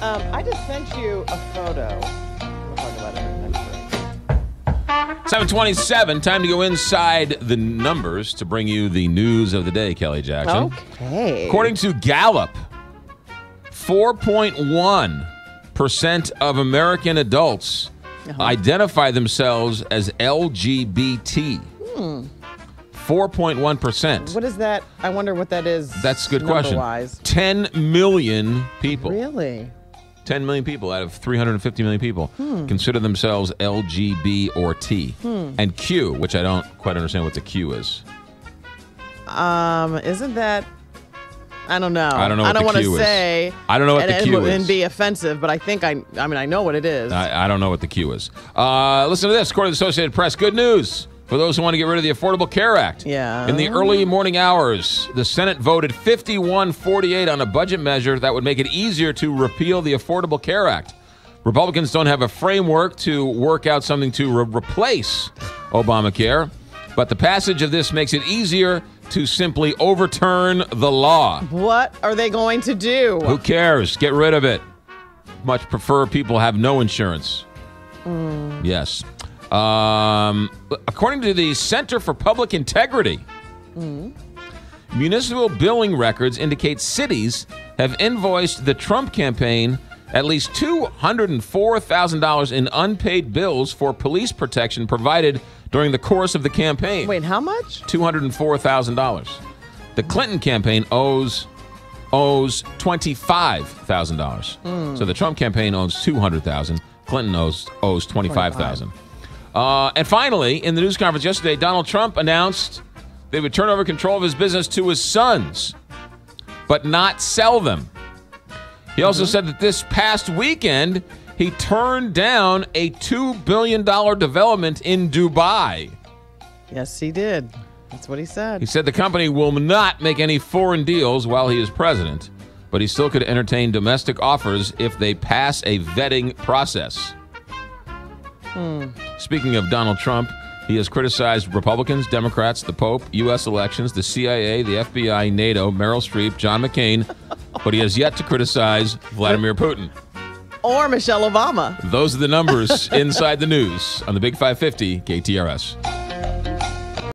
Um, I just sent you a photo. We'll talk about it next break. 727, time to go inside the numbers to bring you the news of the day, Kelly Jackson. Okay. According to Gallup, 4.1% of American adults Uh-huh. identify themselves as LGBT. 4.1%. What is that? I wonder what that is. That's a good question. Wise. 10 million people. Really? 10 million people out of 350 million people Hmm. consider themselves LGB or T. And Q, which I don't quite understand what the Q is. Um, isn't that? I don't know. I don't know I don't want to say. I don't know what and, the and- Q and is. be offensive, but I think I. I mean, I know what it is. I, I don't know what the Q is. Uh, listen to this. According to the Associated Press, good news for those who want to get rid of the Affordable Care Act. Yeah. In the early morning hours, the Senate voted 51 48 on a budget measure that would make it easier to repeal the Affordable Care Act. Republicans don't have a framework to work out something to re- replace Obamacare, but the passage of this makes it easier to simply overturn the law. what are they going to do? Who cares? Get rid of it. Much prefer people have no insurance. Mm. Yes. Um, according to the Center for Public Integrity, municipal billing records indicate cities have invoiced the Trump campaign at least $204,000 in unpaid bills for police protection provided during the course of the campaign. Wait, how much? $204,000. The Clinton campaign owes owes $25,000. So the Trump campaign owes 200,000. Clinton owes owes 25,000. Uh, and finally, in the news conference yesterday, Donald Trump announced they would turn over control of his business to his sons, but not sell them. He also said that this past weekend he turned down a $2 billion development in Dubai. Yes, he did. That's what he said. He said the company will not make any foreign deals while he is president, but he still could entertain domestic offers if they pass a vetting process. Speaking of Donald Trump, he has criticized Republicans, Democrats, the Pope, U.S. elections, the CIA, the FBI, NATO, Meryl Streep, John McCain, but he has yet to criticize Vladimir Putin. or Michelle Obama. Those are the numbers inside the news on the Big 550 KTRS.